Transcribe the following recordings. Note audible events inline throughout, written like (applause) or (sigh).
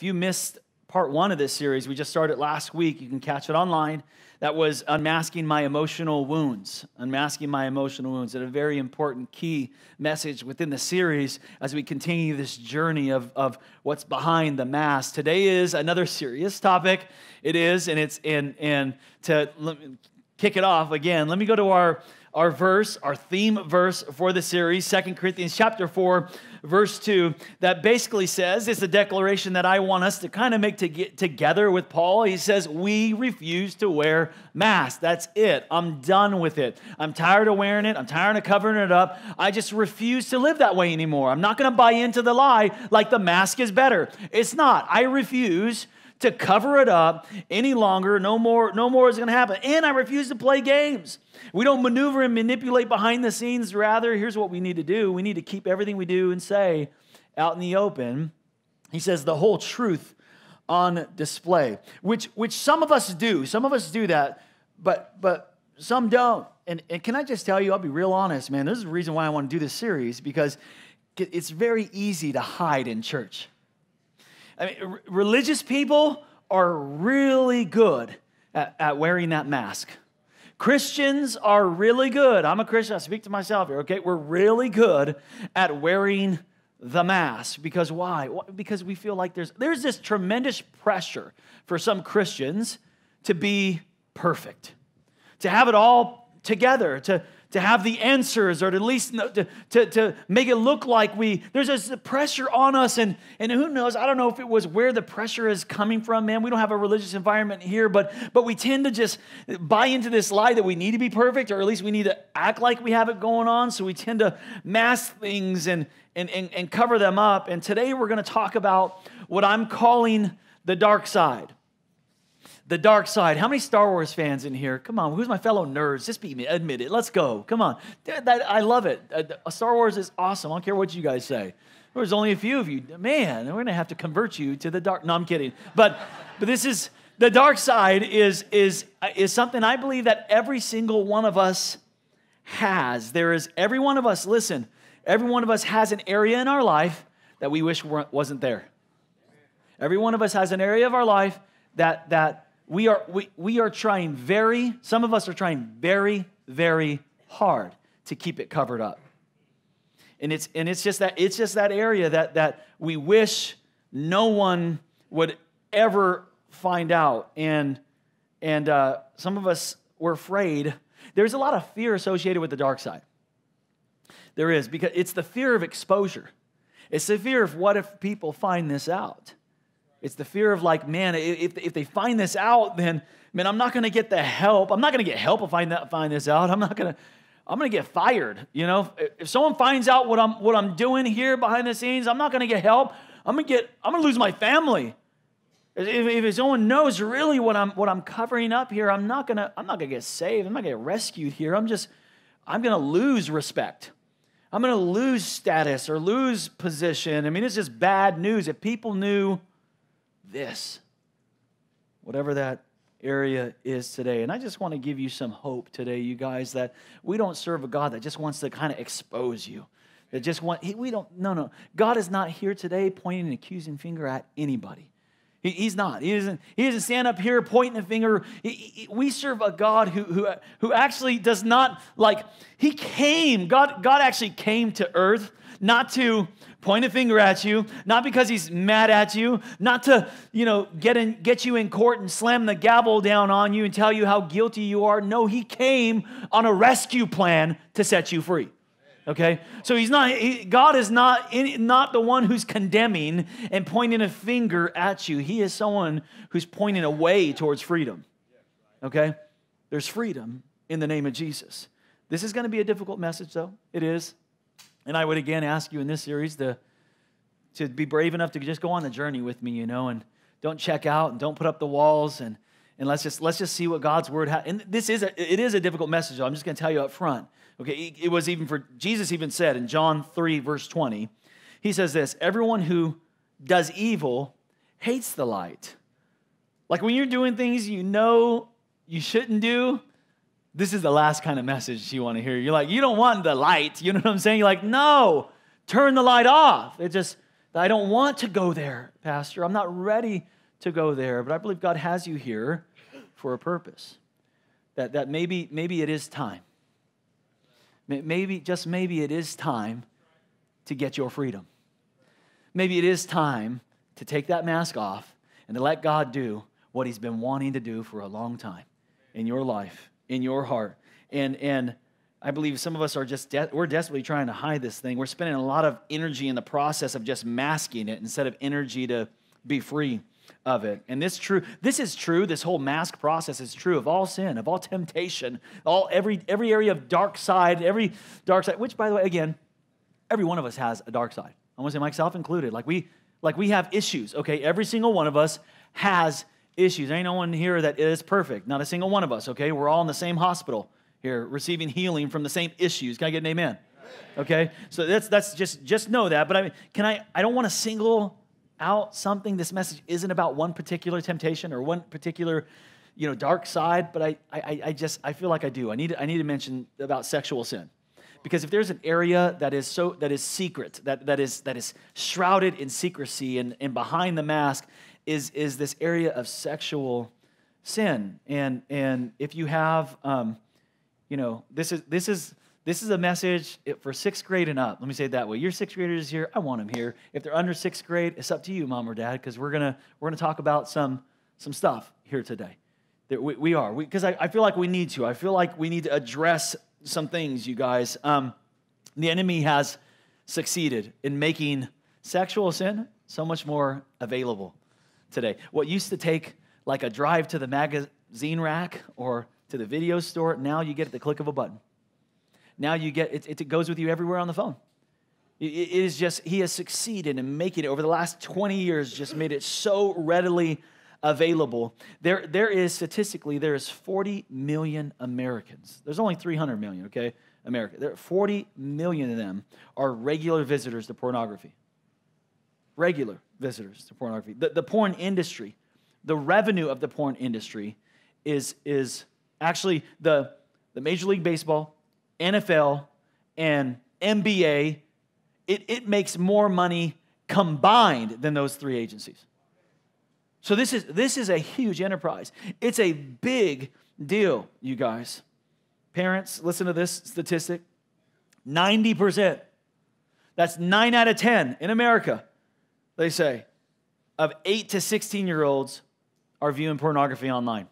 If you missed part one of this series, we just started last week, you can catch it online. That was unmasking my emotional wounds, unmasking my emotional wounds, and a very important key message within the series as we continue this journey of, of what's behind the mask. Today is another serious topic. It is, and it's in and to kick it off again, let me go to our our verse, our theme verse for the series, Second Corinthians chapter 4, verse 2, that basically says it's a declaration that I want us to kind of make to get together with Paul. He says, We refuse to wear masks. That's it. I'm done with it. I'm tired of wearing it. I'm tired of covering it up. I just refuse to live that way anymore. I'm not going to buy into the lie like the mask is better. It's not. I refuse to cover it up any longer. No more, no more is going to happen. And I refuse to play games. We don't maneuver and manipulate behind the scenes. Rather, here's what we need to do we need to keep everything we do and say out in the open. He says the whole truth on display, which, which some of us do. Some of us do that, but, but some don't. And, and can I just tell you, I'll be real honest, man. This is the reason why I want to do this series because it's very easy to hide in church. I mean, religious people are really good at, at wearing that mask. Christians are really good. I'm a Christian, I speak to myself here, okay? We're really good at wearing the mask. Because why? Because we feel like there's, there's this tremendous pressure for some Christians to be perfect, to have it all together, to, to have the answers or to at least to, to, to make it look like we there's this pressure on us and and who knows i don't know if it was where the pressure is coming from man. We don't have a religious environment here but but we tend to just buy into this lie that we need to be perfect or at least we need to act like we have it going on. So we tend to mask things and and and, and cover them up. And today we're going to talk about what i'm calling the dark side the dark side. How many Star Wars fans in here? Come on, who's my fellow nerds? Just be admit it. Let's go. Come on. That, I love it. Uh, Star Wars is awesome. I don't care what you guys say. There's only a few of you. Man, we're going to have to convert you to the dark. No, I'm kidding. But, but this is the dark side is, is, is something I believe that every single one of us has. There is every one of us, listen, every one of us has an area in our life that we wish wasn't there. Every one of us has an area of our life that, that we are, we, we are trying very, some of us are trying very, very hard to keep it covered up. And it's, and it's just that it's just that area that, that we wish no one would ever find out. And, and uh, some of us were afraid. There's a lot of fear associated with the dark side. There is, because it's the fear of exposure. It's the fear of what if people find this out? It's the fear of like, man, if, if they find this out, then man, I'm not gonna get the help. I'm not gonna get help if I find, this out. I'm not gonna, I'm gonna get fired. You know, if someone finds out what I'm what I'm doing here behind the scenes, I'm not gonna get help. I'm gonna get, I'm gonna lose my family. If, if someone knows really what I'm what I'm covering up here, I'm not gonna, I'm not gonna get saved. I'm not gonna get rescued here. I'm just, I'm gonna lose respect. I'm gonna lose status or lose position. I mean, it's just bad news. If people knew this, whatever that area is today. And I just want to give you some hope today, you guys, that we don't serve a God that just wants to kind of expose you. That just want, we don't, no, no. God is not here today pointing an accusing finger at anybody. He, he's not. He doesn't, he doesn't stand up here pointing the finger. He, he, we serve a God who, who, who actually does not, like, he came, God, God actually came to earth not to point a finger at you, not because he's mad at you, not to, you know, get in, get you in court and slam the gavel down on you and tell you how guilty you are. No, he came on a rescue plan to set you free. Okay, so he's not. He, God is not in, not the one who's condemning and pointing a finger at you. He is someone who's pointing a way towards freedom. Okay, there's freedom in the name of Jesus. This is going to be a difficult message, though. It is. And I would again ask you in this series to, to be brave enough to just go on the journey with me, you know, and don't check out and don't put up the walls and, and let's just let's just see what God's word has. And this is a, it is a difficult message. I'm just going to tell you up front. Okay, it was even for Jesus even said in John 3 verse 20. He says this, everyone who does evil hates the light. Like when you're doing things you know you shouldn't do, this is the last kind of message you want to hear. You're like, you don't want the light. You know what I'm saying? You're like, no, turn the light off. It just I don't want to go there, Pastor. I'm not ready to go there, but I believe God has you here for a purpose. That, that maybe, maybe it is time. Maybe, just maybe it is time to get your freedom. Maybe it is time to take that mask off and to let God do what He's been wanting to do for a long time in your life, in your heart. And, and I believe some of us are just, de- we're desperately trying to hide this thing. We're spending a lot of energy in the process of just masking it instead of energy to be free of it. And this true, this is true, this whole mask process is true of all sin, of all temptation, all every every area of dark side, every dark side, which by the way, again, every one of us has a dark side. I want to say myself included. Like we like we have issues, okay? Every single one of us has issues. There ain't no one here that is perfect. Not a single one of us, okay? We're all in the same hospital here, receiving healing from the same issues. Can I get an amen? Okay? So that's that's just just know that. But I mean, can I I don't want to single out something. This message isn't about one particular temptation or one particular you know dark side, but I I, I just I feel like I do. I need I need to mention about sexual sin because if there's an area that is so that is secret that, that is that is shrouded in secrecy and, and behind the mask is is this area of sexual sin and and if you have um, you know this is this is this is a message for sixth grade and up. Let me say it that way. Your sixth graders here, I want them here. If they're under sixth grade, it's up to you, mom or dad, because we're gonna we're gonna talk about some some stuff here today. That we, we are because I, I feel like we need to. I feel like we need to address some things, you guys. Um, the enemy has succeeded in making sexual sin so much more available today. What used to take like a drive to the magazine rack or to the video store, now you get at the click of a button. Now you get it, it goes with you everywhere on the phone. It, it is just, he has succeeded in making it over the last 20 years, just made it so readily available. There, there is statistically, there is 40 million Americans. There's only 300 million, okay? America. There, are 40 million of them are regular visitors to pornography. Regular visitors to pornography. The, the porn industry, the revenue of the porn industry is, is actually the, the Major League Baseball, NFL, and NBA, it, it makes more money combined than those three agencies. So this is this is a huge enterprise. It's a big deal, you guys. Parents, listen to this statistic. 90%. That's 9 out of 10 in America. They say of 8 to 16 year olds are viewing pornography online.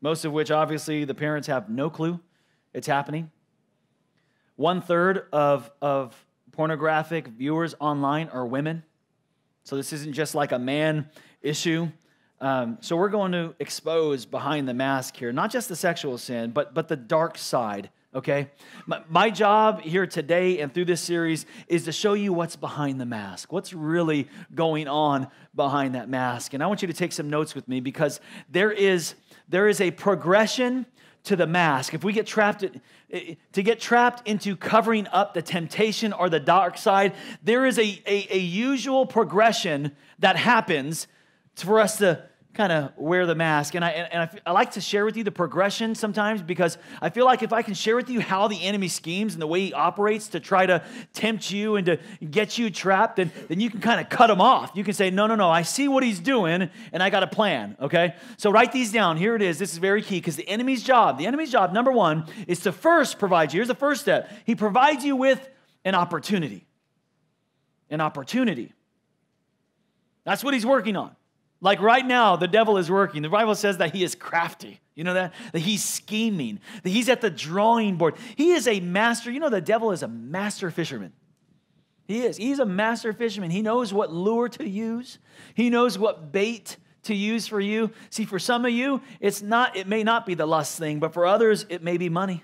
Most of which obviously the parents have no clue it's happening. One third of, of pornographic viewers online are women. So this isn't just like a man issue. Um, so we're going to expose behind the mask here, not just the sexual sin, but, but the dark side, okay? My, my job here today and through this series is to show you what's behind the mask, what's really going on behind that mask. And I want you to take some notes with me because there is, there is a progression to the mask, if we get trapped, eh, eh, to get trapped into covering up the temptation or the dark side, there is a, a, a usual progression that happens for us to kind of wear the mask. And, I, and I, I, like to share with you the progression sometimes because I feel like if I can share with you how the enemy schemes and the way he operates to try to tempt you and to get you trapped, then, then you can kind of cut him off. You can say, no, no, no, I see what he's doing and I got a plan, okay? So write these down. Here it is. This is very key because the enemy's job, the enemy's job, number one, is to first provide you. Here's the first step he provides you with an opportunity. An opportunity. That's what he's working on. Like right now, the devil is working. The Bible says that he is crafty. You know that? That he's scheming, that he's at the drawing board. He is a master. You know, the devil is a master fisherman. He is. He's a master fisherman. He knows what lure to use, he knows what bait to use for you. See, for some of you, it's not, it may not be the lust thing, but for others, it may be money.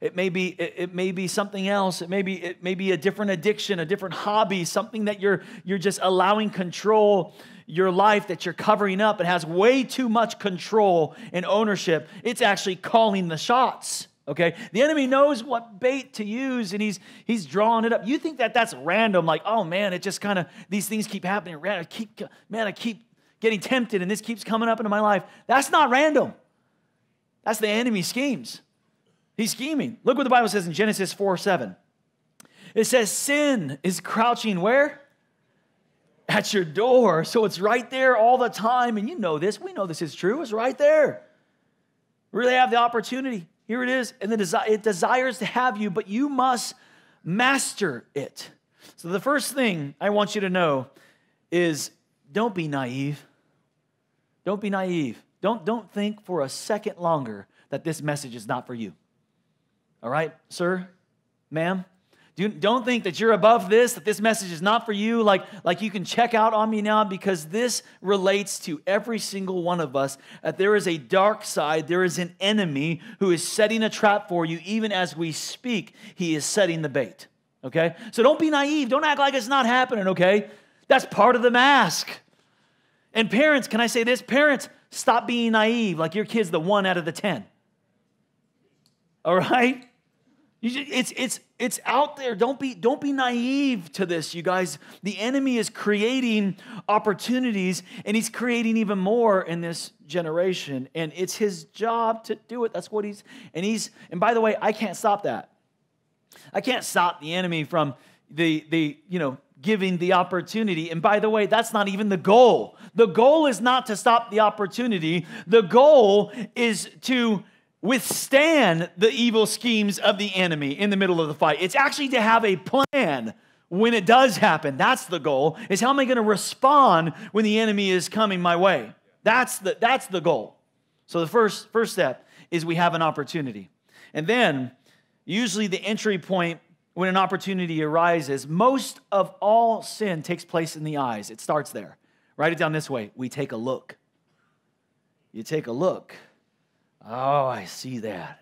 It may be, it, it may be something else. It may be, it may be a different addiction, a different hobby, something that you're, you're just allowing control your life that you're covering up and has way too much control and ownership, it's actually calling the shots. Okay, the enemy knows what bait to use, and he's he's drawing it up. You think that that's random? Like, oh man, it just kind of these things keep happening. I keep man, I keep getting tempted, and this keeps coming up into my life. That's not random. That's the enemy schemes. He's scheming. Look what the Bible says in Genesis 4 7. It says, Sin is crouching where? At your door. So it's right there all the time. And you know this. We know this is true. It's right there. We really have the opportunity. Here it is. And the desi- it desires to have you, but you must master it. So the first thing I want you to know is don't be naive. Don't be naive. Don't, don't think for a second longer that this message is not for you. All right, sir, ma'am? Do, don't think that you're above this, that this message is not for you, like, like you can check out on me now, because this relates to every single one of us. That there is a dark side, there is an enemy who is setting a trap for you, even as we speak, he is setting the bait. Okay? So don't be naive. Don't act like it's not happening, okay? That's part of the mask. And parents, can I say this? Parents, stop being naive like your kid's the one out of the 10. All right? Just, it's, it's, it's out there. Don't be, don't be naive to this, you guys. The enemy is creating opportunities, and he's creating even more in this generation. And it's his job to do it. That's what he's, and he's, and by the way, I can't stop that. I can't stop the enemy from the, the you know, giving the opportunity. And by the way, that's not even the goal. The goal is not to stop the opportunity. The goal is to withstand the evil schemes of the enemy in the middle of the fight. It's actually to have a plan when it does happen. That's the goal. Is how am I going to respond when the enemy is coming my way? That's the that's the goal. So the first first step is we have an opportunity. And then usually the entry point when an opportunity arises, most of all sin takes place in the eyes. It starts there. Write it down this way. We take a look. You take a look Oh, I see that.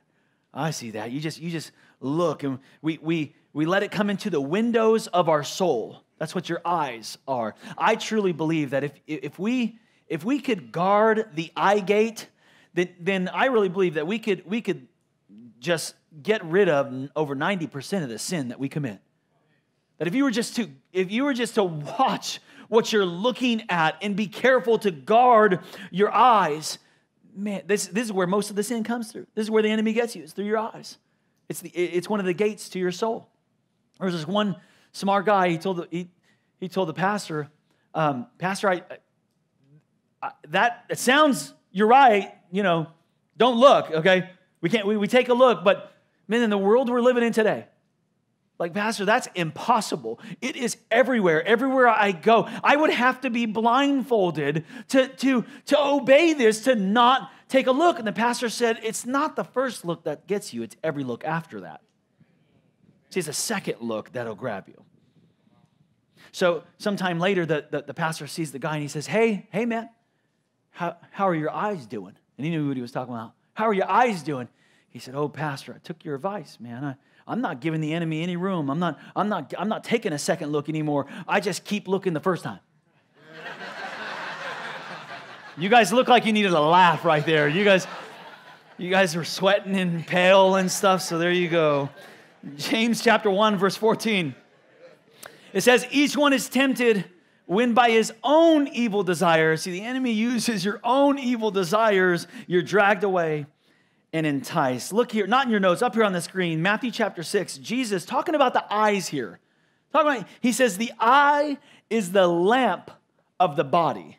I see that. You just you just look and we we we let it come into the windows of our soul. That's what your eyes are. I truly believe that if if we if we could guard the eye gate, then, then I really believe that we could we could just get rid of over 90% of the sin that we commit. That if you were just to if you were just to watch what you're looking at and be careful to guard your eyes, man, this, this is where most of the sin comes through. This is where the enemy gets you, it's through your eyes. It's, the, it's one of the gates to your soul. There was this one smart guy, he told the, he, he told the pastor, um, Pastor, I, I, that it sounds, you're right, you know, don't look, okay? We can't, we, we take a look, but man, in the world we're living in today, like, Pastor, that's impossible. It is everywhere. Everywhere I go, I would have to be blindfolded to, to, to obey this, to not take a look. And the pastor said, It's not the first look that gets you, it's every look after that. See, it's a second look that'll grab you. So, sometime later, the, the, the pastor sees the guy and he says, Hey, hey, man, how, how are your eyes doing? And he knew what he was talking about. How are your eyes doing? He said, Oh, Pastor, I took your advice, man. I, I'm not giving the enemy any room. I'm not, I'm not, I'm not taking a second look anymore. I just keep looking the first time. you guys look like you needed a laugh right there. You guys, you guys are sweating and pale and stuff, so there you go. James chapter 1, verse 14. It says, Each one is tempted when by his own evil desires, see, the enemy uses your own evil desires, you're dragged away and entice. Look here, not in your notes, up here on the screen, Matthew chapter 6, Jesus talking about the eyes here. Talking about, he says, the eye is the lamp of the body.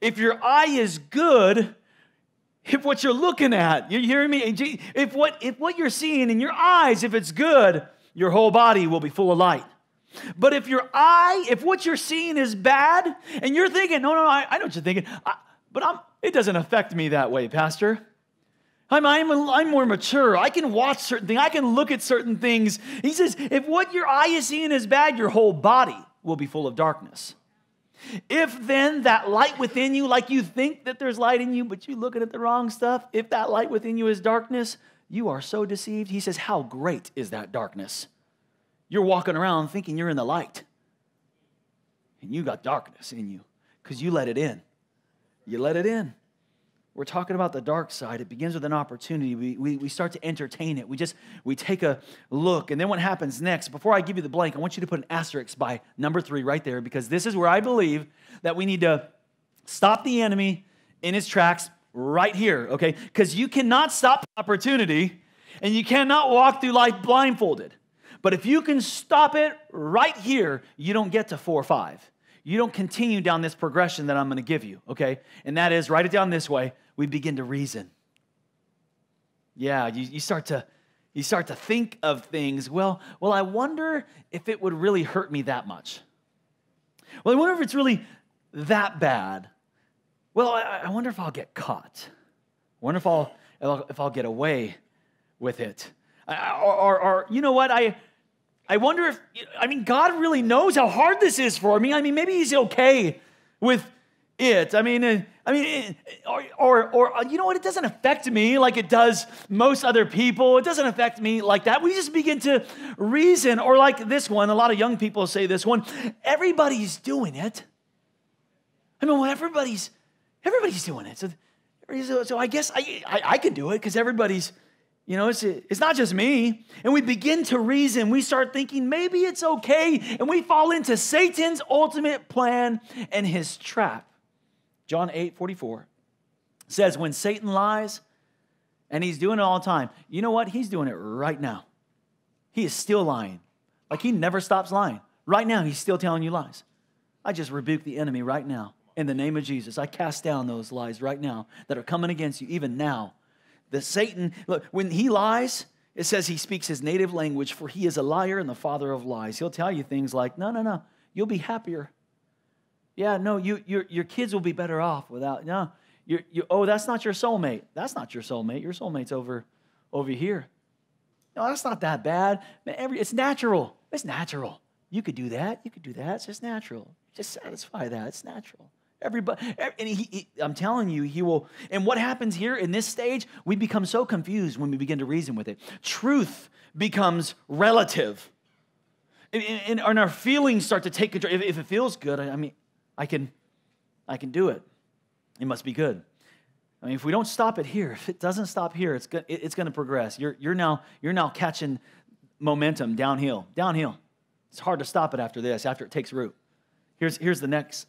If your eye is good, if what you're looking at, you hearing me? If what, if what you're seeing in your eyes, if it's good, your whole body will be full of light. But if your eye, if what you're seeing is bad, and you're thinking, no, no, I, I know what you're thinking, I, but I'm, it doesn't affect me that way, Pastor. I'm, I'm, I'm more mature. I can watch certain things. I can look at certain things. He says, if what your eye is seeing is bad, your whole body will be full of darkness. If then that light within you, like you think that there's light in you, but you're looking at the wrong stuff, if that light within you is darkness, you are so deceived. He says, How great is that darkness? You're walking around thinking you're in the light, and you got darkness in you because you let it in. You let it in we're talking about the dark side. It begins with an opportunity. We, we, we start to entertain it. We just we take a look. And then what happens next? Before i give you the blank i want you to put an asterisk by number three right there because this is where i believe that we need to stop the enemy in his tracks right here okay? Because you cannot stop opportunity and you cannot walk through life blindfolded. But if you can stop it right here you don't get to four or five you don't continue down this progression that I'm going to give you, okay? And that is, write it down this way we begin to reason. Yeah, you, you start to you start to think of things. Well well i wonder if it would really hurt me that much. Well i wonder if it's really that bad. Well i, I wonder if i'll get caught. I wonder if i'll if i'll get away with it. Or, or, or you know what? I I wonder if, I mean, God really knows how hard this is for me. I mean, maybe He's okay with it. I mean, uh, I mean, uh, or, or, or, uh, you know what? It doesn't affect me like it does most other people. It doesn't affect me like that. We just begin to reason, or like this one. A lot of young people say this one. Everybody's doing it. I mean, well, everybody's everybody's doing it. So, so I guess I I, I can do it because everybody's you know, it's, it's not just me. And we begin to reason. We start thinking maybe it's okay. And we fall into Satan's ultimate plan and his trap. John 8 44 says, When Satan lies, and he's doing it all the time, you know what? He's doing it right now. He is still lying. Like he never stops lying. Right now, he's still telling you lies. I just rebuke the enemy right now in the name of Jesus. I cast down those lies right now that are coming against you, even now the Satan, look, when he lies, it says he speaks his native language, for he is a liar and the father of lies. He'll tell you things like, no, no, no, you'll be happier. Yeah, no, you, your, your kids will be better off without, no, you're, you, oh, that's not your soulmate. That's not your soulmate. Your soulmate's over, over here. No, that's not that bad. Every, it's natural. It's natural. You could do that. You could do that. It's just natural. Just satisfy that. It's natural. Everybody, and he, he, I'm telling you, he will. And what happens here in this stage, we become so confused when we begin to reason with it. Truth becomes relative, and, and, and our feelings start to take control. If, if it feels good, I, I mean, I can, I can do it. It must be good. I mean, if we don't stop it here, (laughs) if it doesn't stop here, it's, go, it's going to progress. You're, you're, now, you're now catching momentum downhill, downhill. It's hard to stop it after this, after it takes root. Here's, here's the next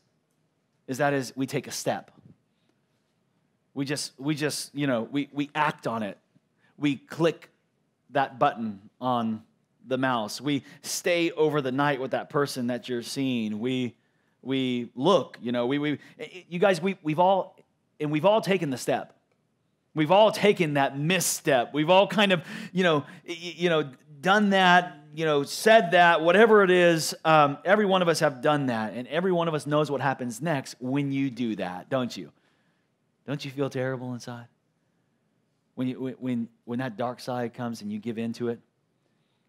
is that is we take a step. We just, we just, you know, we, we act on it. We click that button on the mouse. We stay over the night with that person that you're seeing. We, we look, you know, we, we, you guys, we, we've all, and we've all taken the step. We've all taken that misstep. We've all kind of, you know, you know, done that, you know, said that, whatever it is, um, every one of us have done that. And every one of us knows what happens next when you do that, don't you? Don't you feel terrible inside? When, you, when, when that dark side comes and you give into it,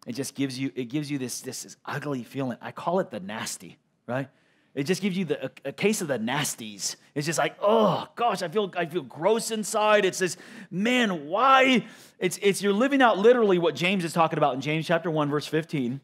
it just gives you, it gives you this, this, this ugly feeling. I call it the nasty, right? It just gives you the, a, a, case of the nasties. It's just like, oh gosh, I feel I feel gross inside. It's this, man, why? It's it's you're living out literally what James is talking about in James chapter 1, verse 15.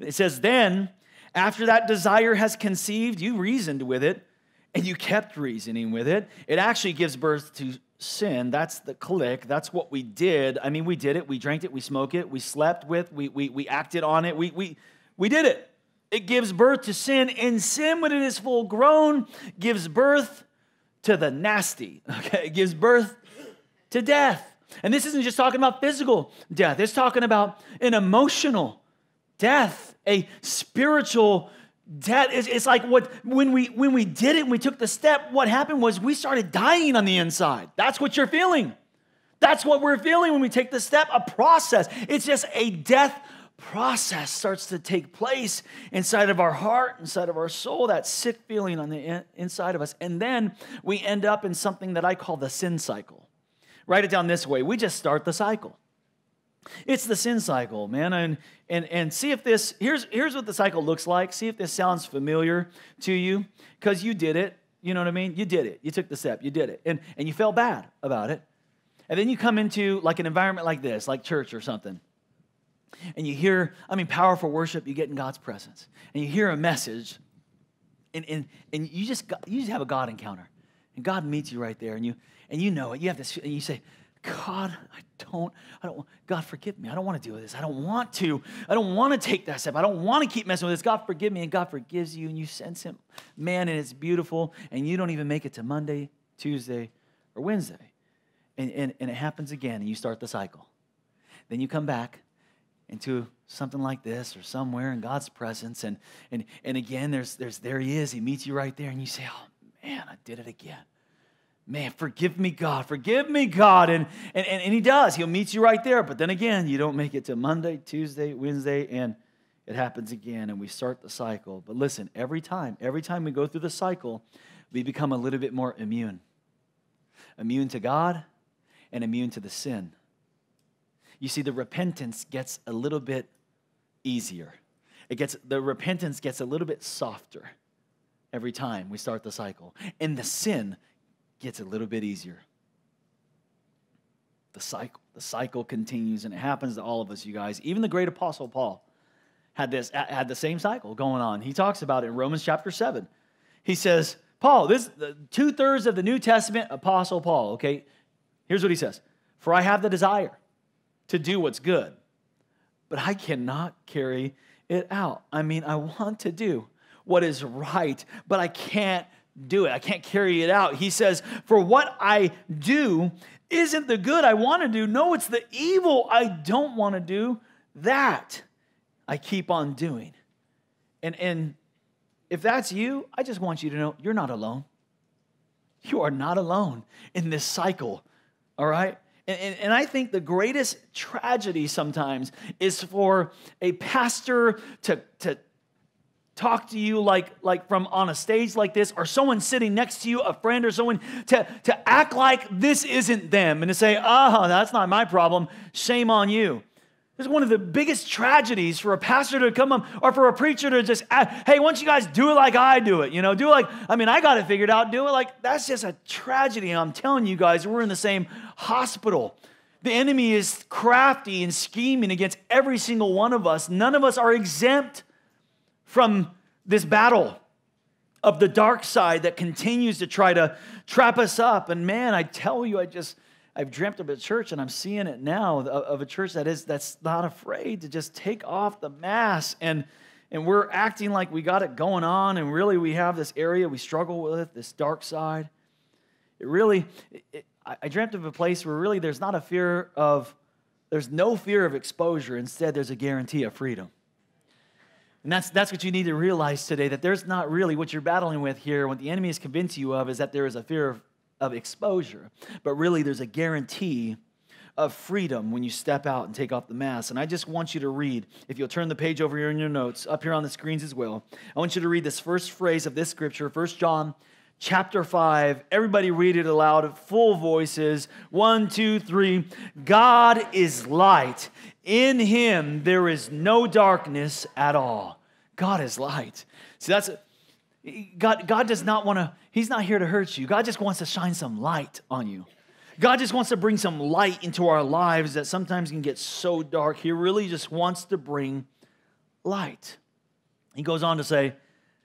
It says, Then, after that desire has conceived, you reasoned with it, and you kept reasoning with it. It actually gives birth to sin. That's the click. That's what we did. I mean, we did it, we drank it, we smoked it, we slept with, we we we acted on it, we we we did it. It gives birth to sin, and sin, when it is full grown, gives birth to the nasty. (laughs) Okay, it gives birth to death. And this isn't just talking about physical death, it's talking about an emotional death, a spiritual death. It's, it's like what when we when we did it, we took the step, what happened was we started dying on the inside. That's what you're feeling. That's what we're feeling when we take the step, a process. It's just a death process starts to take place inside of our heart, inside of our soul, that sick feeling on the inside of us. And then we end up in something that I call the sin cycle. Write it down this way we just start the cycle. It's the sin cycle, man. And, and, and see if this, here's, here's what the cycle looks like. See if this sounds familiar to you, because you did it. You know what I mean? You did it. You took the step. You did it. And, and you felt bad about it. And then you come into like an environment like this, like church or something and you hear, I mean, powerful worship, you get in God's presence. And you hear a message, and, and, and you, just, you just have a God encounter. And God meets you right there, and you, and you know it. You have this, and you say, God, I don't, I don't, God, forgive me. I don't want to do this. I don't want to. I don't want to take that step. I don't want to keep messing with this. God, forgive me. And God forgives you, and you sense Him. Man, and it's beautiful, and you don't even make it to Monday, Tuesday, or Wednesday. And, and, and it happens again, and you start the cycle. Then you come back, into something like this or somewhere in God's presence. And, and, and again, there's, there's, there he is. He meets you right there, and you say, Oh, man, I did it again. Man, forgive me, God. Forgive me, God. And, and, and, and he does. He'll meet you right there. But then again, you don't make it to Monday, Tuesday, Wednesday, and it happens again, and we start the cycle. But listen, every time, every time we go through the cycle, we become a little bit more immune immune to God and immune to the sin. You see, the repentance gets a little bit easier. It gets the repentance gets a little bit softer every time we start the cycle. And the sin gets a little bit easier. The cycle, the cycle continues, and it happens to all of us, you guys. Even the great apostle Paul had this had the same cycle going on. He talks about it in Romans chapter 7. He says, Paul, this two thirds of the New Testament, Apostle Paul, okay? Here's what he says For I have the desire to do what's good, but I cannot carry it out. I mean, I want to do what is right, but I can't do it. I can't carry it out. He says, For what I do isn't the good I want to do. No, it's the evil I don't want to do. That I keep on doing. And, and if that's you, I just want you to know you're not alone. You are not alone in this cycle, all right? And, and, and, I think the greatest tragedy sometimes is for a pastor to, to talk to you like, like from on a stage like this, or someone sitting next to you, a friend or someone, to, to act like this isn't them and to say, oh, that's not my problem. Shame on you. It's one of the biggest tragedies for a pastor to come up or for a preacher to just, hey, why don't you guys do it like I do it? You know, do it like, I mean, I got it figured out. Do it like, that's just a tragedy. I'm telling you guys, we're in the same hospital. The enemy is crafty and scheming against every single one of us. None of us are exempt from this battle of the dark side that continues to try to trap us up. And man, I tell you, I just, I've dreamt of a church and I'm seeing it now of a church that is that's not afraid to just take off the mask and and we're acting like we got it going on and really we have this area we struggle with this dark side it really it, I dreamt of a place where really there's not a fear of there's no fear of exposure instead there's a guarantee of freedom and that's, that's what you need to realize today that there's not really what you're battling with here. What the enemy is convinced you of is that there is a fear of of exposure, but really there's a guarantee of freedom when you step out and take off the mask. And I just want you to read, if you'll turn the page over here in your notes, up here on the screens as well. I want you to read this first phrase of this scripture, 1 John chapter 5. Everybody read it aloud, full voices. One, two, three. God is light. In him there is no darkness at all. God is light. See, that's God, God does not want to, He's not here to hurt you. God just wants to shine some light on you. God just wants to bring some light into our lives that sometimes can get so dark. He really just wants to bring light. He goes on to say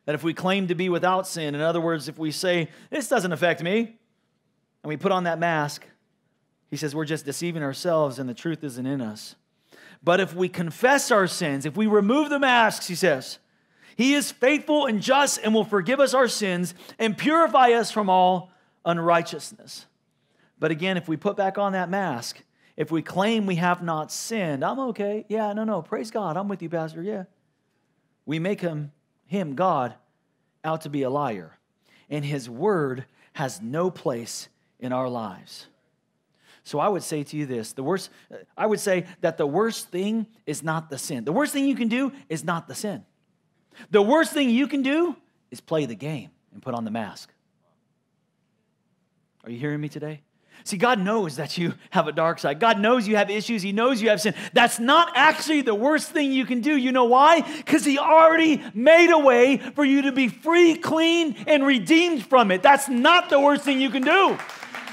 that if we claim to be without sin, in other words, if we say, This doesn't affect me, and we put on that mask, he says we're just deceiving ourselves and the truth isn't in us. But if we confess our sins, if we remove the masks, he says, he is faithful and just and will forgive us our sins and purify us from all unrighteousness. But again, if we put back on that mask, if we claim we have not sinned, I'm okay. Yeah, no, no. Praise God. I'm with you, Pastor. Yeah. We make him, him, God, out to be a liar. And his word has no place in our lives. So I would say to you this the worst, I would say that the worst thing is not the sin. The worst thing you can do is not the sin. The worst thing you can do is play the game and put on the mask. Are you hearing me today? See, God knows that you (laughs) have a dark side. God knows you have issues. He knows you have sin. That's not actually the worst thing you can do. You know why? Because He already made a way for you to be free, clean, and redeemed from it. That's not the worst thing you can do.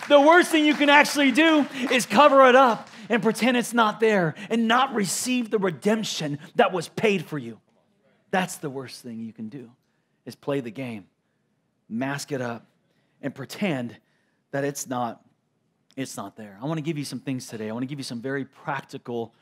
The worst thing you can actually do is cover it up and pretend it's not there and not receive the redemption that was paid for you. That's the worst thing you can do is play the game, mask it up, and pretend that it's not, it's not there. I want to give you some things today. I want to give you some very practical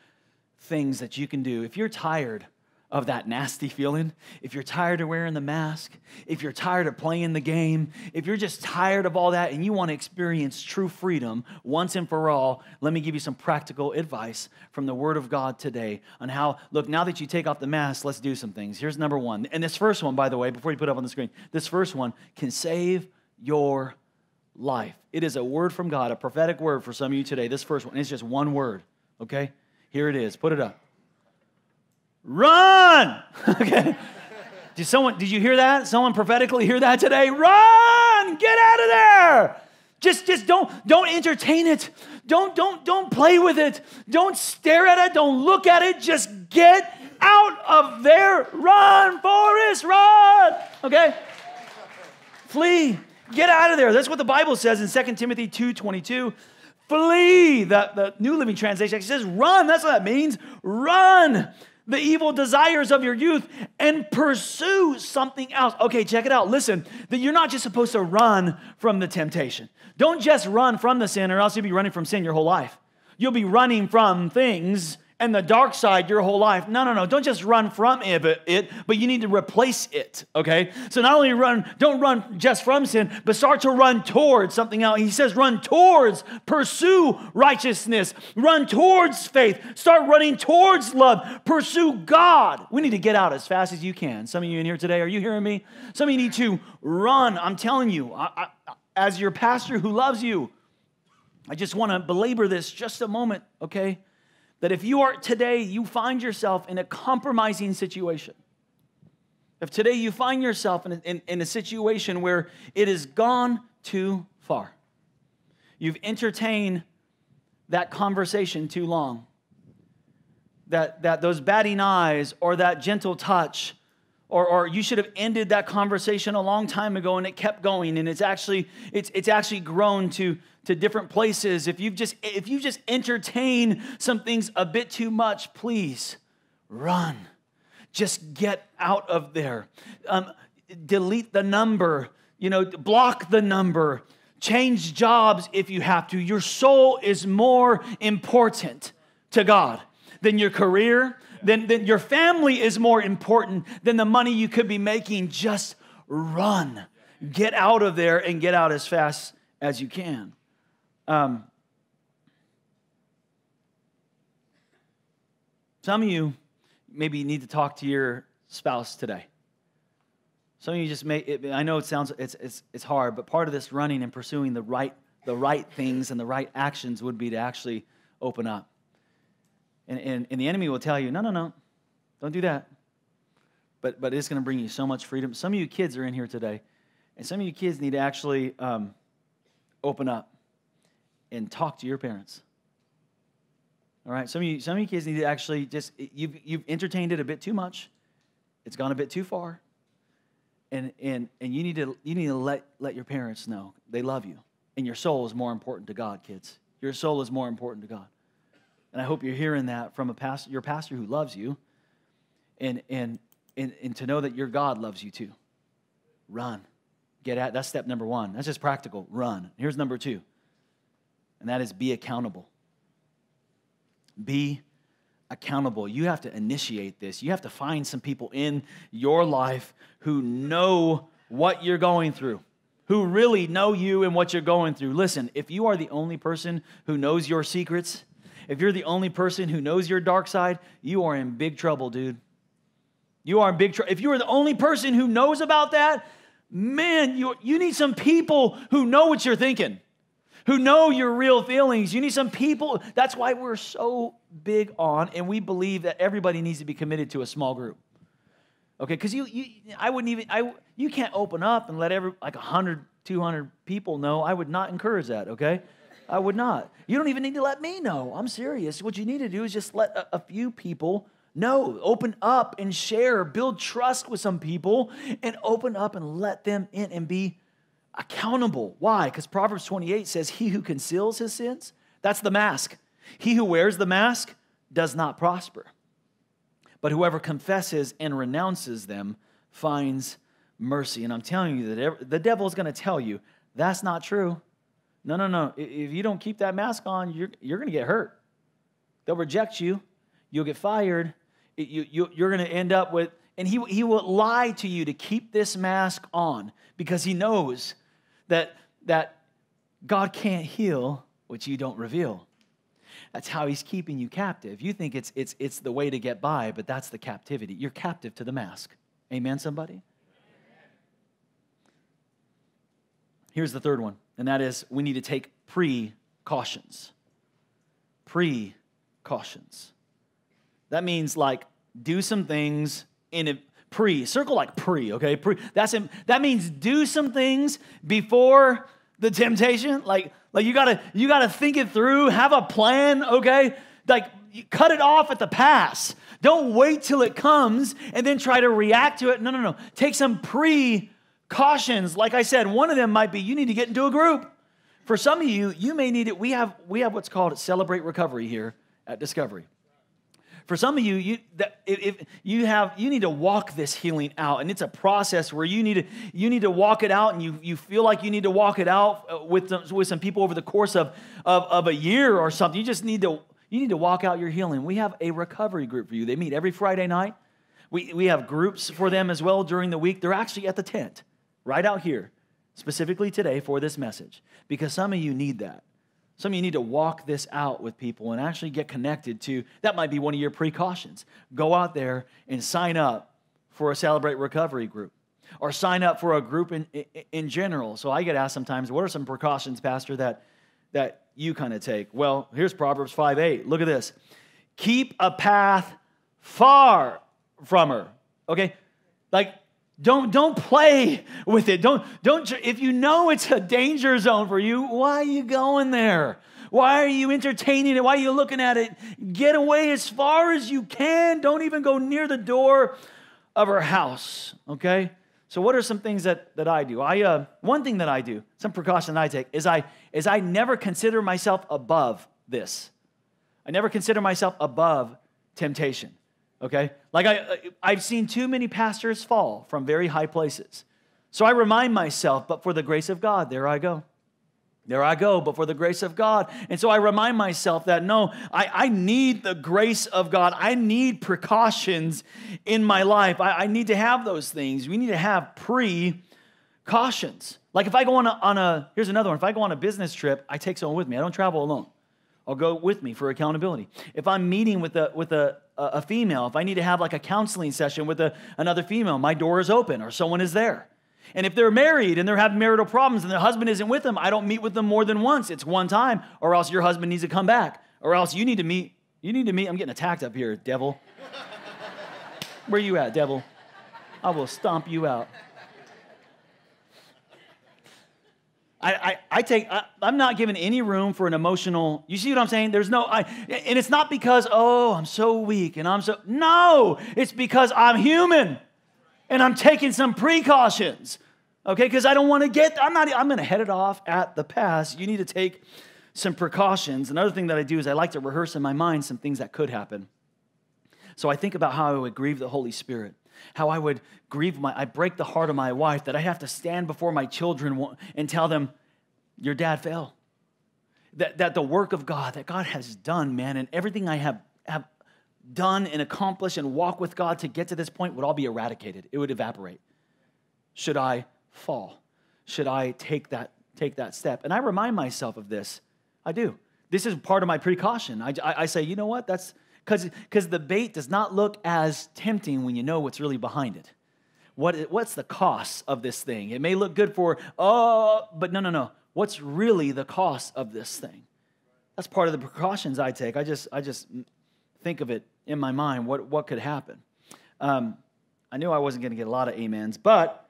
things that you can do. If you're tired of that nasty feeling, if you're tired of wearing the mask, if you're tired of playing the game, if you're just tired of all that and you want to experience true freedom once and for all, let me give you some practical advice from the Word of God today on how, look, now that you take off the mask, let's do some things. Here's number one. And this first one, by the way, before you put it up on the screen, this first one can save your life. It is a word from God, a prophetic word for some of you today. This first one, it's just one word, okay? Here it is. Put it up run. (laughs) okay. Did someone did you hear that? Someone prophetically hear that today? Run! Get out of there. Just just don't don't entertain it. Don't don't don't play with it. Don't stare at it. Don't look at it. Just get out of there. Run, Forrest, run. Okay? Flee. Get out of there. That's what the Bible says in 2 Timothy 2 22. Flee. The, the New Living Translation says run. That's what that means. Run the evil desires of your youth and pursue something else. Okay, check it out. Listen, that you're not just supposed to run from the temptation. Don't just run from the sin, or else you'll be running from sin your whole life. You'll be running from things and the dark side your whole life. No, no, no. Don't just run from it, but you need to replace it. Okay? So not only run, don't run just from sin, but start to run towards something else. He says, run towards, pursue righteousness, run towards faith, start running towards love, pursue God. We need to get out as fast as you can. Some of you in here today, are you hearing me? Some of you need to run. I'm telling you, I, I, as your pastor who loves you, I just want to belabor this just a moment, okay? That if you are today, you find yourself in a compromising situation, if today you find yourself in a, in, in a situation where it has gone too far, you've entertained that conversation too long, that, that those batting eyes or that gentle touch or, or you should have ended that conversation a long time ago and it kept going and it's actually it's, it's actually grown to, to different places. If you've just if you just entertain some things a bit too much please run. Just get out of there. Um, delete the number you know block the number. Change jobs if you have to. Your soul is more important to god than your career then, then your family is more important than the money you could be making. Just run. Get out of there and get out as fast as you can. Um, some of you maybe need to talk to your spouse today. Some of you just may, it, I know it sounds, it's, it's, it's hard, but part of this running and pursuing the right, the right things and the right actions would be to actually open up. And, and, and the enemy will tell you, no, no, no, don't do that. But, but it's going to bring you so much freedom. Some of you kids are in here today, and some of you kids need to actually um, open up and talk to your parents. All right, some of you, some of you kids need to actually just you've you've entertained it a bit too much. It's gone a bit too far. And and and you need to you need to let let your parents know they love you. And your soul is more important to God, kids. Your soul is more important to God. And I hope you're hearing that from a pastor, your pastor who loves you, and, and, and, and to know that your God loves you too. Run. Get at that's step number one. That's just practical. Run. Here's number two, and that is be accountable. Be accountable. You have to initiate this. You have to find some people in your life who know what you're going through, who really know you and what you're going through. Listen, if you are the only person who knows your secrets, if you're the only person who knows your dark side, you are in big trouble, dude. You are in big trouble. If you are the only person who knows about that, man, you, you need some people who know what you're thinking, who know your real feelings. You need some people. That's why we're so big on, and we believe that everybody needs to be committed to a small group. Okay, because you, you, I wouldn't even, I, you can't open up and let every, like 100, 200 people know. I would not encourage that, okay? I would not. You don't even need to let me know. I'm serious. What you need to do is just let a, a few people know. Open up and share, build trust with some people, and open up and let them in and be accountable. Why? Because Proverbs 28 says, He who conceals his sins, that's the mask. He who wears the mask does not prosper. But whoever confesses and renounces them finds mercy. And I'm telling you that the devil is going to tell you that's not true. No, no, no. If you don't keep that mask on, you're, you're going to get hurt. They'll reject you. You'll get fired. you, you, you're going to end up with, and he, he will lie to you to keep this mask on because he knows that, that God can't heal what you don't reveal. That's how he's keeping you captive. You think it's, it's, it's the way to get by, but that's the captivity. You're captive to the mask. Amen, somebody? Here's the third one, and that is we need to take precautions. Precautions. That means like do some things in a pre, circle like pre, okay? Pre, that's that means do some things before the temptation. Like, like you gotta you gotta think it through, have a plan, okay? Like cut it off at the pass. Don't wait till it comes and then try to react to it. No, no, no. Take some pre cautions. Like I said, one of them might be you need to get into a group. For some of you, you may need it. We have, we have what's called Celebrate Recovery here at Discovery. For some of you, you, that, if, you have, you need to walk this healing out, and it's a process where you need to, you need to walk it out, and you, you feel like you need to walk it out uh, with, some, with some people over the course of, of, of a year or something. You just need to, you need to walk out your healing. We have a recovery group for you. They meet every Friday night. We, we have groups for them as well during the week. They're actually at the tent right out here, specifically today for this message, because some of you need that. Some of you need to walk this out with people and actually get connected to that might be one of your precautions. Go out there and sign up for a Celebrate Recovery group or sign up for a group in, in, in general. So I get asked sometimes, what are some precautions, Pastor, that, that you kind of take? Well, here's Proverbs 5 8. Look at this. Keep a path far from her. Okay? Like don't, don't play with it. Don't, don't, if you know it's a danger zone for you, why are you going there? Why are you entertaining it? Why are you looking at it? Get away as far as you can. Don't even go near the door of her house, okay? So what are some things that, that I do? I, uh, one thing that I do, some precaution I take, is I, is I never consider myself above this. I never consider myself above temptation okay? Like I, I've seen too many pastors fall from very high places. So I remind myself, but for the grace of God, there I go. There I go, but for the grace of God. And so I remind myself that no, I, I need the grace of God. I need precautions in my life. I, I need to have those things. We need to have precautions. Like if I go on a, on a, here's another one. If I go on a business trip, I take someone with me. I don't travel alone. I'll go with me for accountability. If I'm meeting with a, with a, a female, if I need to have like a counseling session with a, another female, my door is open or someone is there. And if they're married and they're having marital problems and their husband isn't with them, I don't meet with them more than once. It's one time, or else your husband needs to come back, or else you need to meet. You need to meet. I'm getting attacked up here, devil. Where you at, devil? I will stomp you out. I, I, I take, I, am not giving any room for an emotional, you see what I'm saying? There's no, I, and it's not because, oh, I'm so weak and I'm so, no, it's because I'm human and I'm taking some precautions, okay? Because I don't want to get, I'm not, I'm going to head it off at the pass. You need to take some precautions. Another thing that I do is I like to rehearse in my mind some things that could happen. So I think about how I would grieve the Holy Spirit how I would grieve my, I break the heart of my wife that I have to stand before my children and tell them, Your dad fell. That, that the work of God, that God has done, man, and everything I have, have done and accomplished and walk with God to get to this point would all be eradicated. It would evaporate. Should I fall? Should I take that, take that step? And I remind myself of this. I do. This is part of my precaution. I, I, I say, you know what? That's, because the bait does not look as tempting when you know what's really behind it. What, what's the cost of this thing? It may look good for, oh, but no, no, no. What's really the cost of this thing? That's part of the precautions I take. I just, I just think of it in my mind, what, what could happen. Um, I knew I wasn't going to get a lot of amens, but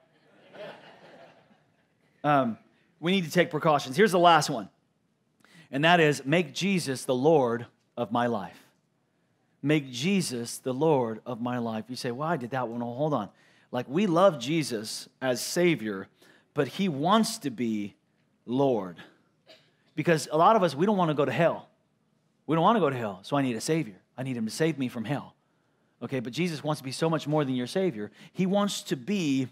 um, we need to take precautions. Here's the last one, and that is make Jesus the Lord of my life make Jesus the Lord of my life. You say, well, I did that one. Oh, hold on. Like, we love Jesus as Savior, but He wants to be Lord. Because a lot of us, we don't want to go to hell. We don't want to go to hell, so I need a Savior. I need Him to save me from hell. Okay, but Jesus wants to be so much more than your Savior. He wants to be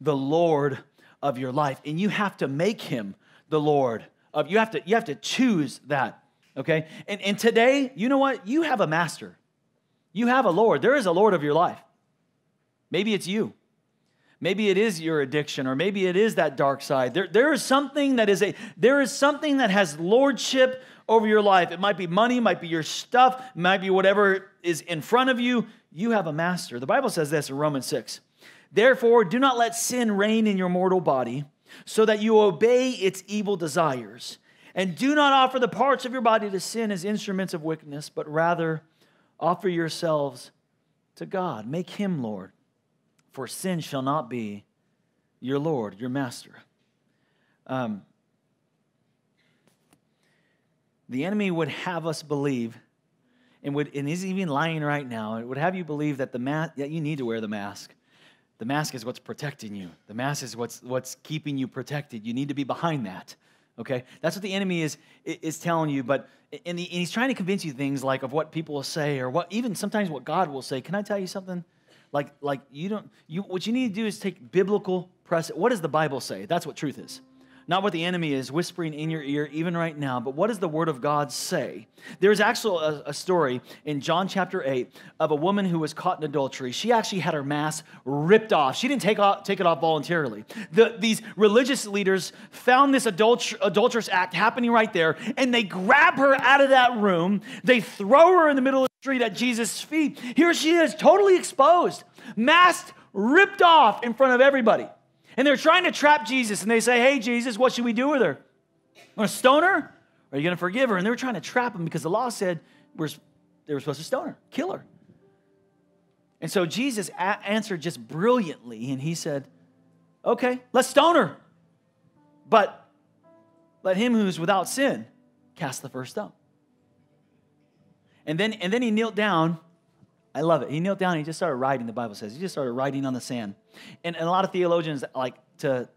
the Lord of your life, and you have to make Him the Lord of. You have to. You have to choose that. Okay, and and today, you know what? You have a master. You have a Lord. There is a Lord of your life. Maybe it's you. Maybe it is your addiction, or maybe it is that dark side. There, there is something that is a there is something that has lordship over your life. It might be money, might be your stuff, might be whatever is in front of you. You have a master. The Bible says this in Romans 6. Therefore, do not let sin reign in your mortal body, so that you obey its evil desires. And do not offer the parts of your body to sin as instruments of wickedness, but rather offer yourselves to God. Make him Lord for sin shall not be your Lord, your master. Um, the enemy would have us believe, and, would, and is even lying right now, it would have you believe that, the ma- that you need to wear the mask. The mask is what's protecting you. The mask is what's, what's keeping you protected. You need to be behind that. Okay? That's what the enemy is, is telling you. But and, the, and he's trying to convince you things like of what people will say or what even sometimes what God will say. Can I tell you something? Like, like you don't, you, what you need to do is take biblical precedent. What does the Bible say? That's what truth is. Not what the enemy is whispering in your ear, even right now, but what does the Word of God say? There's actually a, uh, a, story in John chapter 8 of a woman who was caught in adultery. She actually had her mask ripped off. She didn't take, off, take it off voluntarily. The, these religious leaders found this adulter, adulterous act happening right there, and they grab her out of that room. They throw her in the middle of the street at Jesus' feet. Here she is, totally exposed, masked, ripped off in front of everybody. And they're trying to trap Jesus, and they say, Hey, Jesus, what should we do with her? Want to stone her? Or are you going to forgive her? And they were trying to trap him because the law said we're, they were supposed to stone her, kill her. And so Jesus answered just brilliantly, and he said, Okay, let's stone her. But let him who's without sin cast the first stone. And then, and then he knelt down I love it. He knelt down and he just started writing, the Bible says. He just started writing on the sand. And, and a lot of theologians like to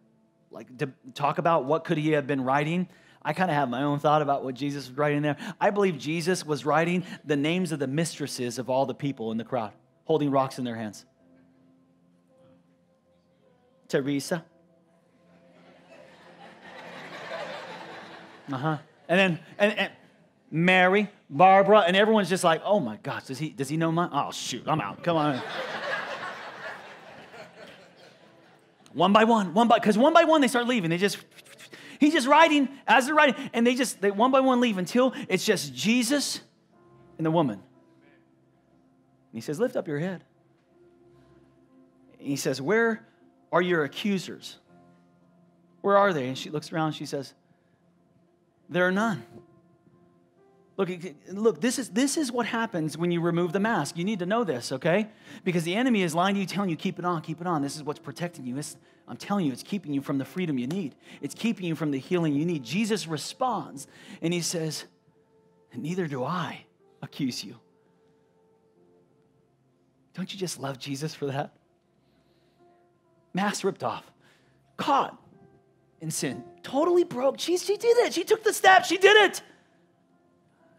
like to talk about what could he have been writing. I kind of have my own thought about what Jesus was writing there. I believe Jesus was writing the names of the mistresses of all the people in the crowd, holding rocks in their hands. Teresa. Uh huh. And then, and, and Mary, Barbara, and everyone's just like, oh my gosh, does he, does he know my? Oh, shoot, I'm out. Come on. one by one, one by, because one by one they start leaving. They just, he's just writing as they're writing, and they just, they one by one leave until it's just Jesus and the woman. And he says, lift up your head. And he says, where are your accusers? Where are they? And she looks around, she says, there are none. Look, look, this is, this is what happens when you remove the mask. You need to know this, okay? Because the enemy is lying to you, telling you, keep it on, keep it on. This is what's protecting you. It's, I'm telling you, it's keeping you from the freedom you need, it's keeping you from the healing you need. Jesus responds and he says, Neither do I accuse you. Don't you just love Jesus for that? Mask ripped off, caught in sin, totally broke. She, she did it. She took the step, she did it.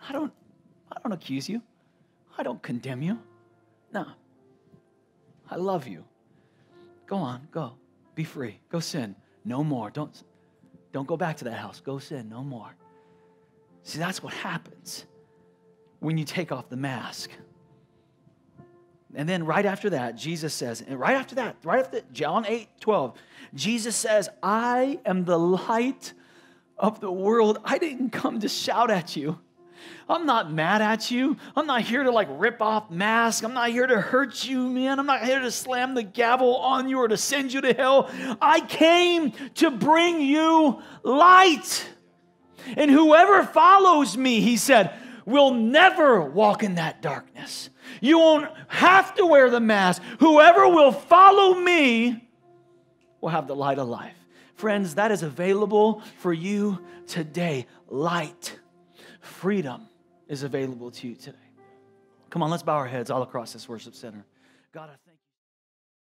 I don't, I don't accuse you. I don't condemn you. No. I love you. Go on, go. Be free. Go sin. No more. Don't, don't go back to that house. Go sin. No more. See, that's what happens when you take off the mask. And then right after that, Jesus says, and right after that, right after John 8 12, Jesus says, I am the light of the world. I didn't come to shout at you. I'm not mad at you. I'm not here to like rip off masks. I'm not here to hurt you, man. I'm not here to slam the gavel on you or to send you to hell. I came to bring you light. And whoever follows me, he said, will never walk in that darkness. You won't have to wear the mask. Whoever will follow me will have the light of life. Friends, that is available for you today. Light freedom is available to you today. Come on, let's bow our heads all across this worship center. God, I thank